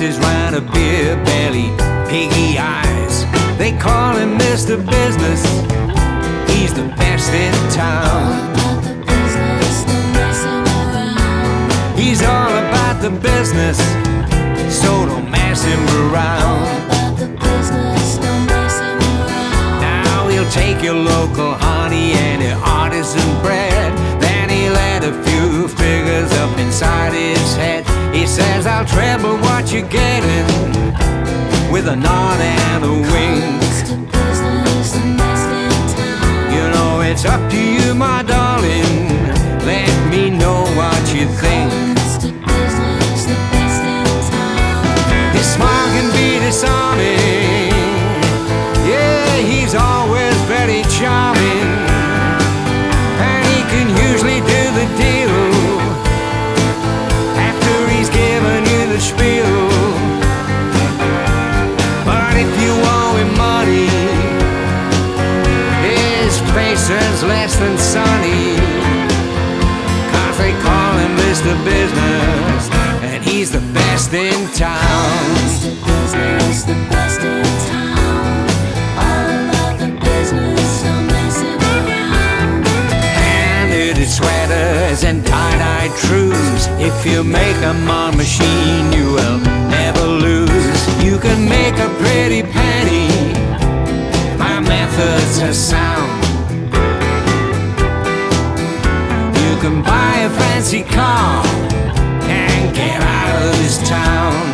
glasses round a beer belly, piggy eyes. They call him Mr. Business. He's the best in town. He's all about the business, so don't mess him around. Now he'll take your local you're getting with a nod and a wink. You know, it's up to you, my darling. Let me know what you think. His smile can be disarming. Yeah, he's always very charming. And he can usually do the deal after he's given you the spiel. If you make a on machine, you will never lose. You can make a pretty penny. My methods are sound. You can buy a fancy car and get out of this town.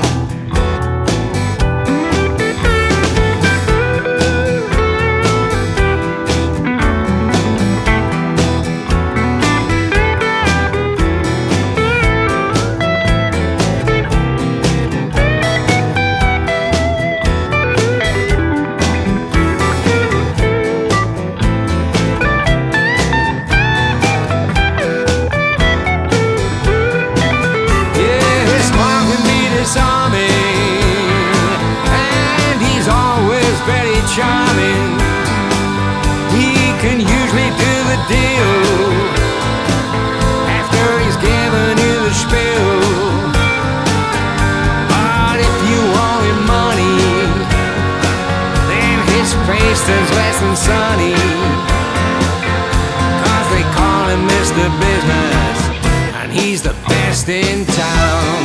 Than sunny. Cause they call him Mr. Business, and he's the best in town.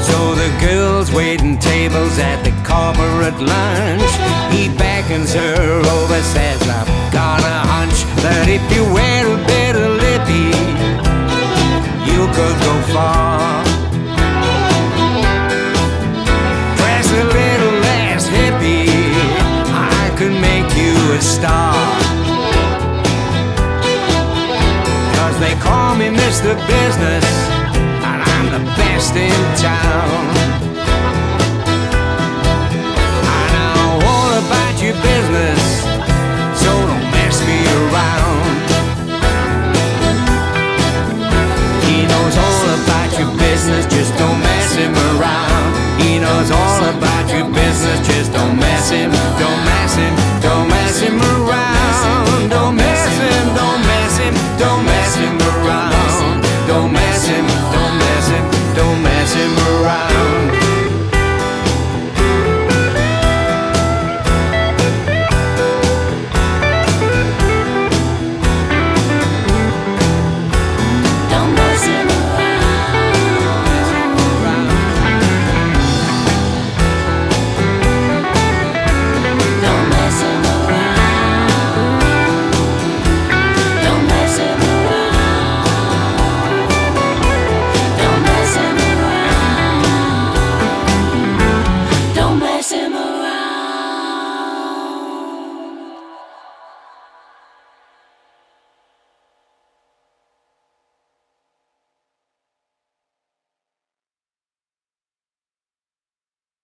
So the girl's waiting tables at the corporate lunch. He beckons her over, says, I've got a hunch that if you They call me Mr. Business, and I'm the best in town. I know all about your business, so don't mess me around. He knows all about your business.